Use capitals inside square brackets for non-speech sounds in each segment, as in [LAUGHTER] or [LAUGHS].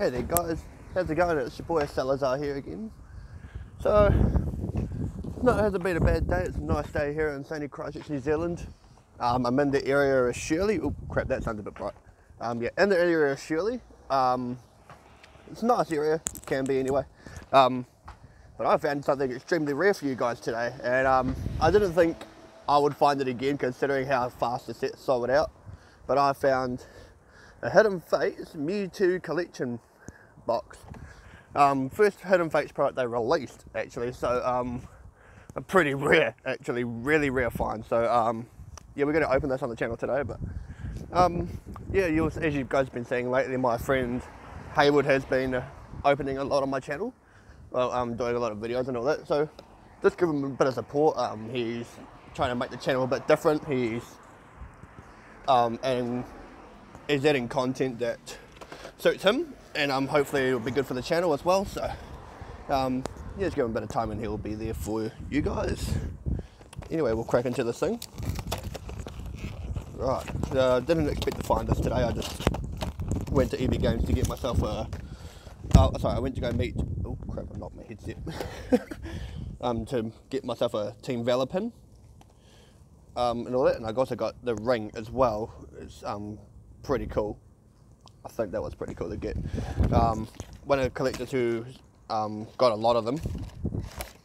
Hey there guys, how's it going? It's your boy Salazar here again. So, no, it hasn't been a bad day. It's a nice day here in sunny Christchurch, New Zealand. Um, I'm in the area of Shirley. Oh crap, that sounds a bit bright. Um, yeah, in the area of Shirley. Um, it's a nice area, it can be anyway. Um, but I found something extremely rare for you guys today, and um, I didn't think I would find it again considering how fast the set sold out. But I found a Hidden Fates Mewtwo collection box. Um, first Hidden Fates product they released actually, so um, a pretty rare, actually really rare find. So um, yeah, we're going to open this on the channel today. But um, yeah, you as you guys have been saying lately, my friend Haywood has been uh, opening a lot on my channel. Well, I'm doing a lot of videos and all that. So just give him a bit of support. Um, he's trying to make the channel a bit different. He's um, and is adding content that suits him, and um, hopefully it'll be good for the channel as well. So, um, yeah, just give him a bit of time, and he'll be there for you guys. Anyway, we'll crack into this thing. Right, uh, didn't expect to find this today. I just went to EB Games to get myself a. Oh, sorry, I went to go meet. Oh crap! I knocked my headset. [LAUGHS] um, to get myself a Team Valor pin. Um, and all that, and I also got the ring as well. It's um, pretty cool. I think that was pretty cool to get. Um, one of the collectors who um, got a lot of them.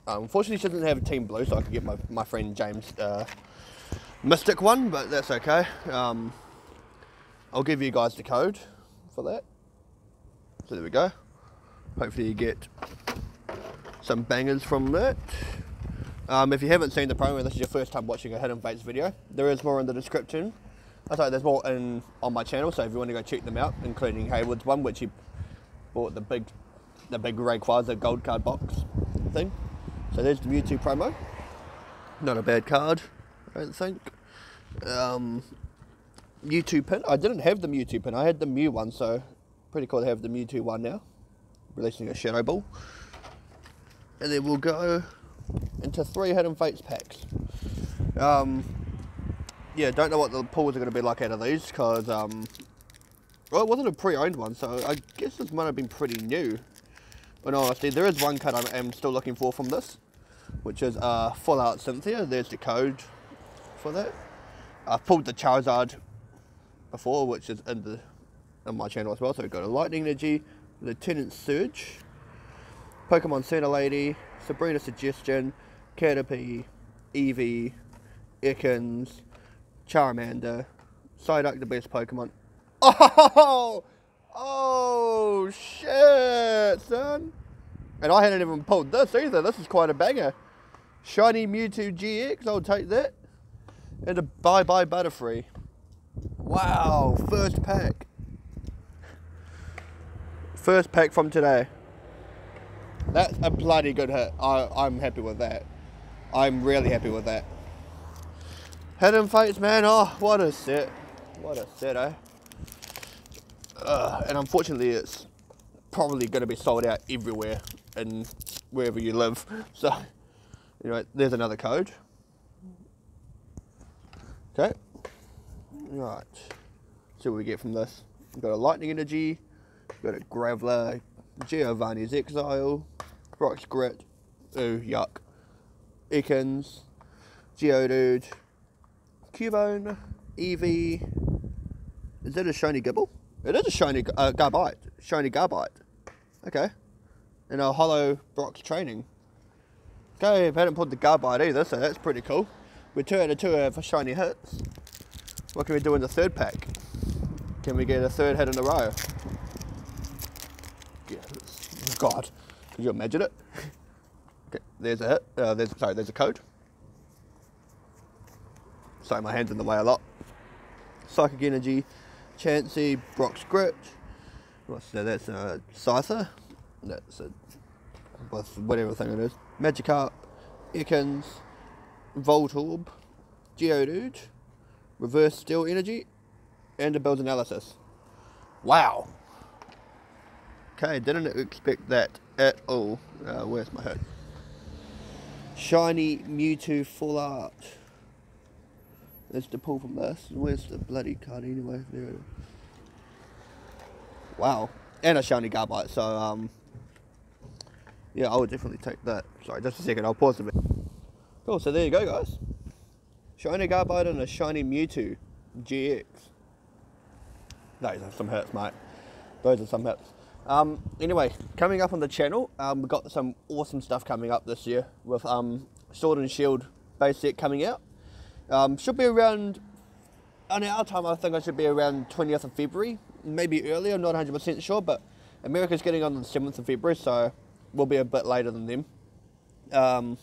Um, unfortunately, she doesn't have Team Blue, so I could get my, my friend James uh, Mystic one, but that's okay. Um, I'll give you guys the code for that. So there we go. Hopefully you get some bangers from that. Um, if you haven't seen the promo, this is your first time watching a Hidden Fates video, there is more in the description. I thought there's more in on my channel, so if you want to go check them out, including Haywood's one, which he bought the big, the big Rayquaza gold card box thing. So there's the Mewtwo promo. Not a bad card, I don't think. Um, Mewtwo pin. I didn't have the Mewtwo pin. I had the Mew one, so pretty cool to have the Mewtwo one now. Releasing a Shadow Ball. And then we'll go into three Hidden Fates packs. Um, yeah, don't know what the pulls are going to be like out of these because, um, well, it wasn't a pre-owned one, so I guess this might have been pretty new. But no, honestly, there is one card I am still looking for from this, which is uh, Full Art Cynthia. There's the code for that. I've pulled the Charizard before, which is in the in my channel as well. So we've got a Lightning Energy, Lieutenant Surge, Pokemon Center Lady, Sabrina Suggestion, Caterpie, Eevee, Ekans, Charmander, Psyduck, the best Pokemon. [LAUGHS] Oh! Oh, shit, son. And I hadn't even pulled this either. This is quite a banger. Shiny Mewtwo GX, I'll take that. And a bye-bye Butterfree. Wow, first pack. First pack from today. That's a bloody good hit. I, I'm happy with that. I'm really happy with that. Hidden Fates, man. Oh, what a set. What a set, eh? Uh, and unfortunately, it's probably going to be sold out everywhere and wherever you live. So, you know, there's another code. Okay. Right. See what we get from this. We've got a Lightning Energy, we've got a Graveler, Giovanni's Exile, Brock's Grit, ooh, yuck, Ekans, Geodude, Cubone, Eevee, is that a shiny Gible? It is a shiny uh, Gabite, shiny Gabite. Okay. And a hollow Brock's Training. Okay, I hadn't pulled the Gabite either, so that's pretty cool. We're two out of two for shiny hits. What can we do in the third pack? Can we get a third hit in a row? Yes. God, could you imagine it? [LAUGHS] okay, there's a hit. Uh, there's sorry, there's a code. Sorry, my hand's in the way a lot. Psychic Energy, Chansey, Brock's Grit. What's that? That's a Scyther. That's a whatever thing it is. Magikarp, Ekans, Voltorb, Geodude, Reverse Steel Energy, and a Bill's Analysis. Wow. Okay, didn't expect that at all. Uh, where's my head? Shiny Mewtwo Full Art. There's the pull from this. Where's the bloody card anyway? There it is. Wow. and a shiny Gabite. So um, yeah, I would definitely take that. Sorry, just a second. I'll pause a bit. Cool. So there you go, guys. Shiny Gabite and a shiny Mewtwo GX. Those are some hits, mate. Those are some hits. Um, anyway, coming up on the channel, um, we've got some awesome stuff coming up this year with um, Sword and Shield base set coming out. Um, should be around, on our time, I think I should be around 20th of February, maybe earlier, I'm not 100% sure, but America's getting on the 7th of February, so we'll be a bit later than them. Um,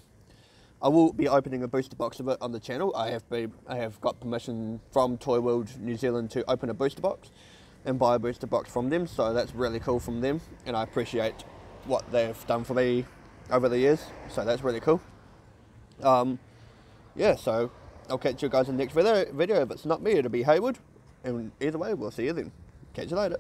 I will be opening a booster box of it on the channel. I have been, I have got permission from Toy World New Zealand to open a booster box and buy a booster box from them, so that's really cool from them, and I appreciate what they've done for me over the years, so that's really cool. Um, yeah, so I'll catch you guys in the next video. video. If it's not me, it'll be Hayward, and either way, we'll see you then. Catch you later.